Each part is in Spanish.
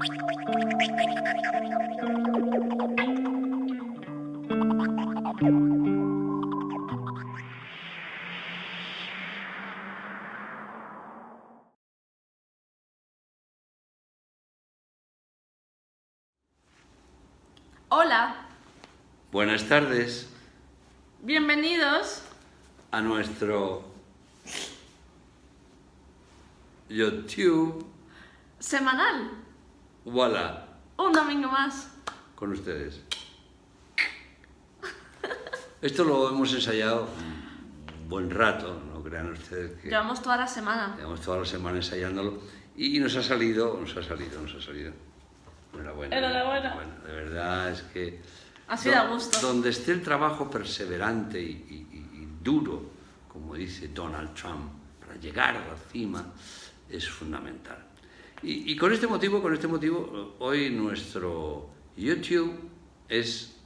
Hola, Buenas tardes bienvenidos. a nuestro YouTube. Semanal, Voilà, un domingo más. con ustedes. Esto lo hemos ensayado un buen rato, no crean ustedes que Llevamos toda la semana. llevamos toda la semana ensayándolo y nos ha salido, nos ha salido, nos ha salido. Enhorabuena. Enhorabuena. De verdad es que Ha sido do- a gusto. Donde esté el trabajo perseverante y- y duro, como dice Donald Trump, para llegar a la cima, es fundamental. Y, y con este motivo, con este motivo, hoy nuestro YouTube es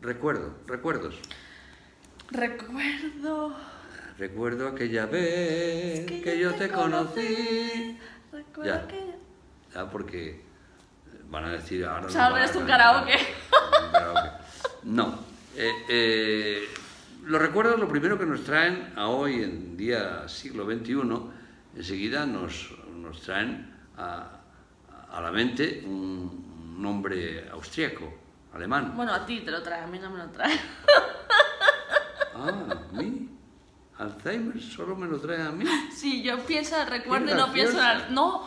recuerdo, recuerdos. Recuerdo. Recuerdo aquella vez que, yo te conocí. Recuerdo Ya. que. Ya, porque van a decir ahora. O sea, nos van a es un karaoke. Un karaoke. No. Eh, eh, los recuerdos, lo primero que nos traen a hoy, en día siglo XXI, enseguida nos, nos traen a, a la mente un, un hombre austríaco, alemán. Bueno, a ti te lo trae, a mí no me lo trae. Ah, a mí. Alzheimer solo me lo trae a mí. Sí, yo pienso en el recuerdo y no pienso el... No,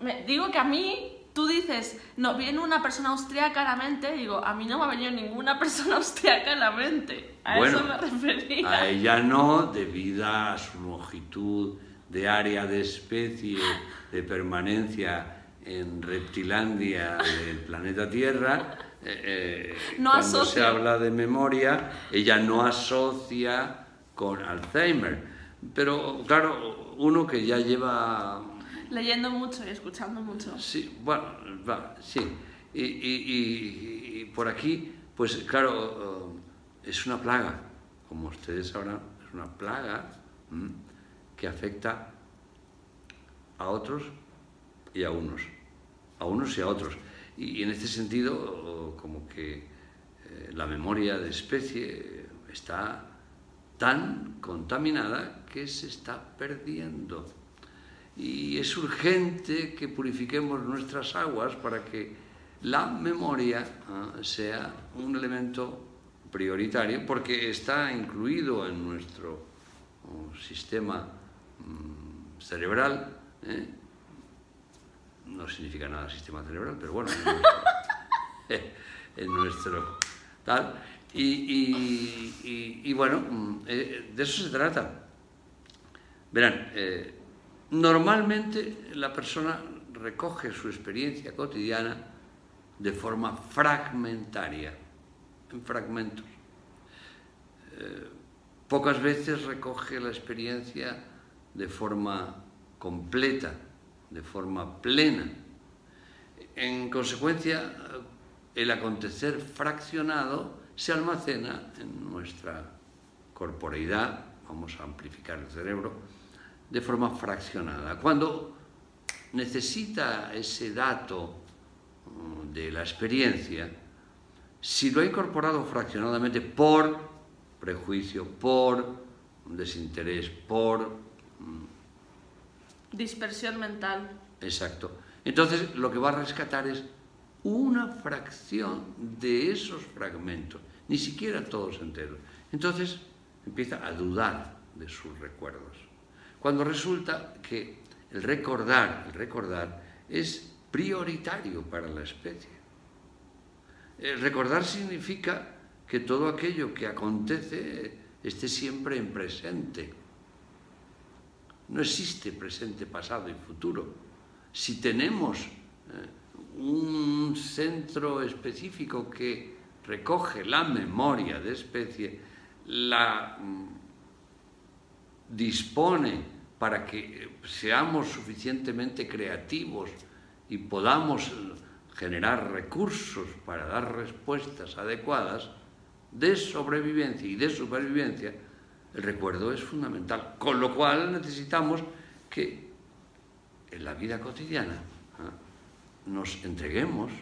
me- digo que a mí, tú dices, no, viene una persona austríaca a la mente, digo, a mí no me ha venido ninguna persona austríaca a la mente. A Bueno, eso me refería. A ella no, debido a su longitud de área de especie, de permanencia en Reptilandia del planeta Tierra. eh, eh, No cuando se habla de memoria, ella no asocia con Alzheimer. Pero claro, uno que ya lleva Leyendo mucho y escuchando mucho. Sí, bueno, va, sí. Y, y- y- y por aquí, pues claro, eh, es una plaga, como ustedes sabrán, es una plaga. Que afecta a otros y a unos, a unos y a otros. Y, en este sentido, como que eh, la memoria de especie está tan contaminada que se está perdiendo y es urgente que purifiquemos nuestras aguas para que la memoria ah, sea un elemento prioritario porque está incluido en nuestro oh, sistema mm, cerebral. ¿eh? No significa nada sistema cerebral, pero bueno, en nuestro, en nuestro tal. Y, y- y- y bueno, mm, eh, de eso se trata. Verán, eh, normalmente la persona recoge su experiencia cotidiana de forma fragmentaria, en fragmentos. Eh, pocas veces recoge la experiencia de forma completa, de forma plena. En consecuencia, el acontecer fraccionado se almacena en nuestra corporeidad, vamos a amplificar el cerebro, de forma fraccionada. Cuando necesita ese dato mm, de la experiencia, si lo ha incorporado fraccionadamente por prejuicio, por desinterés, por... Dispersión mental. Exacto. Entonces lo que va a rescatar es una fracción de esos fragmentos, ni siquiera todos enteros. Entonces empieza a dudar de sus recuerdos. Cuando resulta que el recordar, recordar es prioritario para la especie. El recordar significa que todo aquello que acontece esté siempre en presente. No existe presente, pasado y futuro. Si tenemos eh, un centro específico que recoge la memoria de especie, la mm, dispone para que seamos suficientemente creativos y podamos generar recursos para dar respuestas adecuadas de sobrevivencia y de supervivencia, el recuerdo es fundamental. Con lo cual necesitamos que en la vida cotidiana ¿ah? nos entreguemos,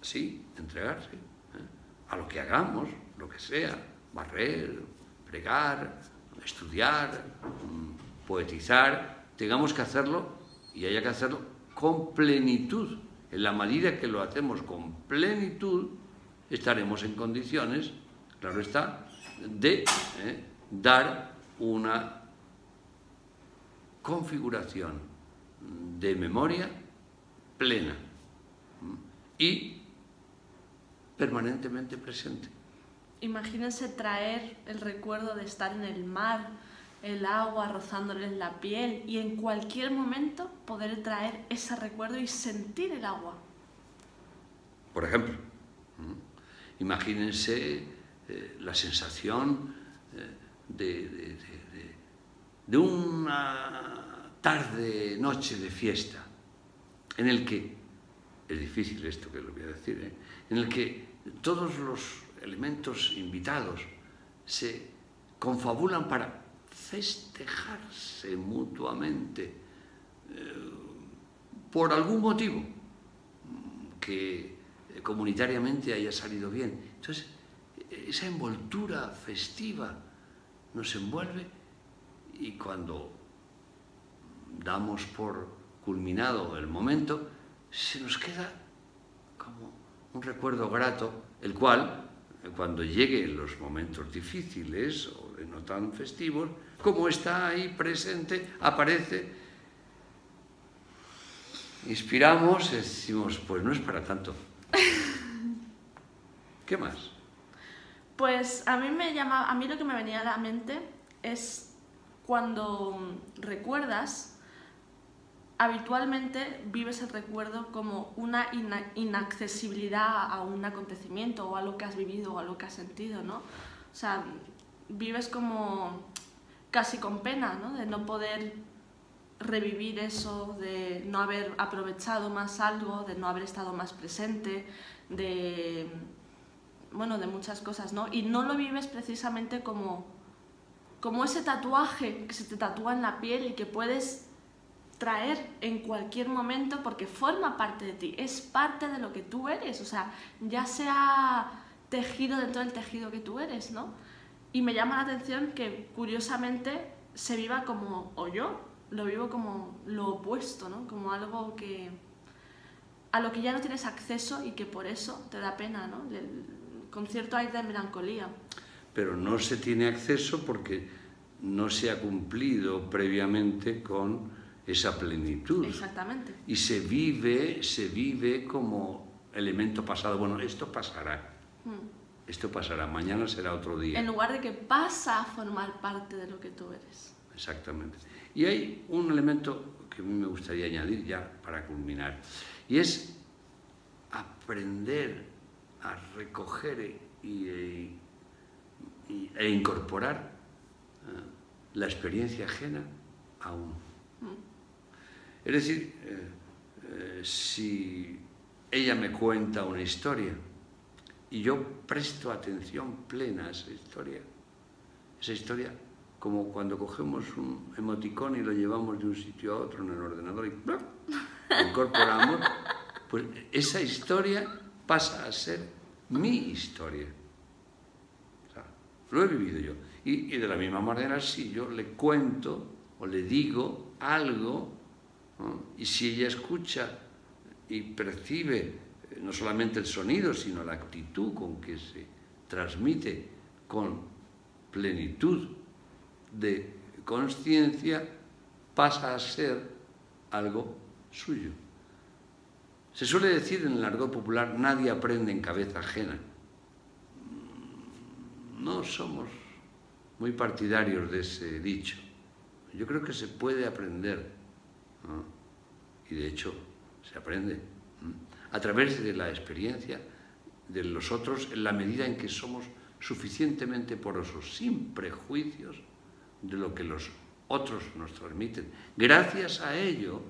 sí, entregarse, ¿eh? a lo que hagamos, lo que sea, barrer, pregar, estudiar, mm, poetizar, tengamos que hacerlo y haya que hacerlo con plenitud. En la medida que lo hacemos con plenitud, estaremos en condiciones, claro está, de ¿eh? Dar una configuración de memoria plena y permanentemente presente. Imagínense traer el recuerdo de estar en el mar, el agua rozándoles la piel y en cualquier momento poder traer ese recuerdo y sentir el agua. Por ejemplo, imagínense eh, la sensación eh, de, de, una tarde, noche de fiesta, en el que, es difícil esto que lo voy a decir, ¿eh? en el que todos los elementos invitados se confabulan para festejarse mutuamente por algún motivo que comunitariamente haya salido bien. Entonces, esa envoltura festiva nos envuelve y cuando damos por culminado el momento, se nos queda como un recuerdo grato, el cual, cuando lleguen los momentos difíciles o no tan festivos, como está ahí presente, aparece, inspiramos decimos, pues no es para tanto. ¿Qué más? Pues a mí me llama, a mí lo que me venía a la mente es cuando recuerdas, habitualmente vives el recuerdo como una inaccesibilidad a un acontecimiento o a lo que has vivido o a lo que has sentido, ¿no? O sea, vives como casi con pena, ¿no? De no poder revivir eso, de no haber aprovechado más algo, de no haber estado más presente, de bueno, de muchas cosas, ¿no? Y no lo vives precisamente como, como ese tatuaje que se te tatúa en la piel y que puedes traer en cualquier momento porque forma parte de ti, es parte de lo que tú eres, o sea, ya se ha tejido dentro del tejido que tú eres, ¿no? Y me llama la atención que curiosamente se viva como, o yo, lo vivo como lo opuesto, ¿no? Como algo que a lo que ya no tienes acceso y que por eso te da pena, ¿no? Con cierto aire de melancolía. Pero no se tiene acceso porque no se ha cumplido previamente con esa plenitud. Exactamente. Y se vive, se vive como elemento pasado. Bueno, esto pasará. Mm. Esto pasará, mañana será otro día. En lugar de que pasa a formar parte de lo que tú eres. Exactamente. Y hay un elemento que a mí me gustaría añadir ya para culminar, y es aprender a recoger e, e incorporar eh, la experiencia ajena a uno. Mm. Es decir, eh, eh, si ella me cuenta una historia y yo presto atención plena a esa historia, esa historia como cuando cogemos un emoticón y lo llevamos de un sitio a otro en el ordenador y incorporamos, pues esa historia pasa a ser mi historia. lo he vivido yo. Y, de la misma manera, si yo le cuento o le digo algo, y si ella escucha y percibe eh, no solamente el sonido, sino la actitud con que se transmite con plenitud de conciencia, pasa a ser algo suyo. Se suele decir en el argot popular, nadie aprende en cabeza ajena. No somos muy partidarios de ese dicho. Yo creo que se puede aprender, y de hecho se aprende, a través de la experiencia de los otros en la medida en que somos suficientemente porosos, sin prejuicios de lo que los otros nos transmiten. Gracias a ello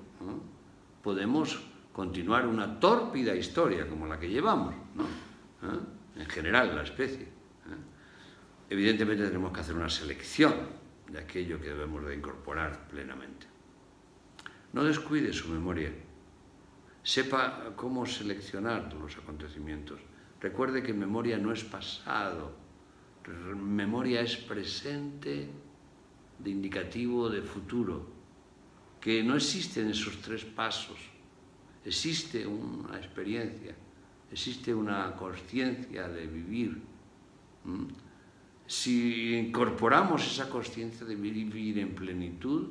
podemos continuar una tórpida historia como la que llevamos, ¿Eh? en general la especie. ¿eh? Evidentemente tenemos que hacer una selección de aquello que debemos de incorporar plenamente. No descuide su memoria, sepa cómo seleccionar los acontecimientos. Recuerde que memoria no es pasado, memoria es presente de indicativo de futuro, que no existen esos tres pasos, existe una experiencia, existe una conciencia de vivir. Si incorporamos esa conciencia de vivir en plenitud,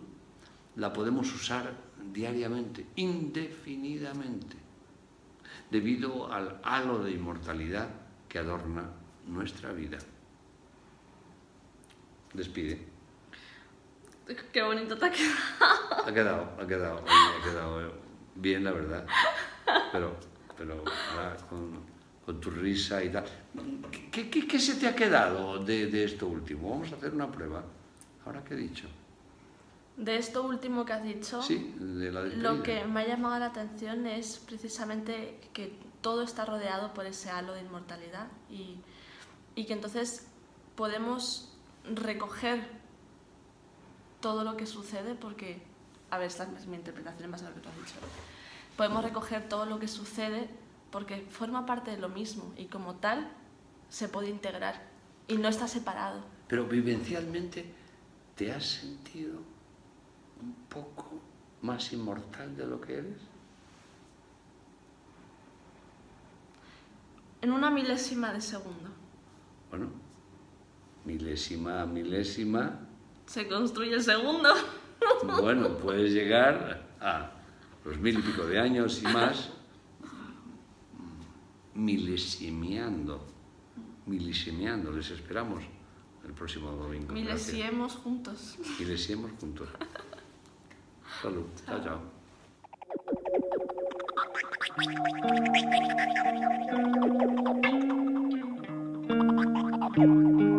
la podemos usar diariamente, indefinidamente, debido al halo de inmortalidad que adorna nuestra vida. Despide. Qué bonito te ha quedado. Ha quedado, ha quedado, ha quedado bien, la verdad. Pero, pero con, tu risa y tal. ¿Qué, qué, se te ha quedado de, de esto último? Vamos a hacer una prueba. Ahora qué he dicho. De esto último que has dicho, lo que me ha llamado la atención es precisamente que todo está rodeado por ese halo de inmortalidad y, y que entonces podemos recoger todo lo que sucede porque, a ver, esta es mi interpretación más de lo que tú has dicho, podemos recoger todo lo que sucede porque forma parte de lo mismo y como tal se puede integrar y no está separado. Pero vivencialmente, ¿te has sentido un poco más inmortal de lo que eres? En una milésima de segundo. Bueno, milésima a milésima. Se construye el segundo. Bueno, puedes llegar a los mil y pico de años y más milesimeando. Milesimeando, les esperamos el próximo domingo. Milesiemos juntos. Milesiemos juntos. Salud. Chao, chao. chao.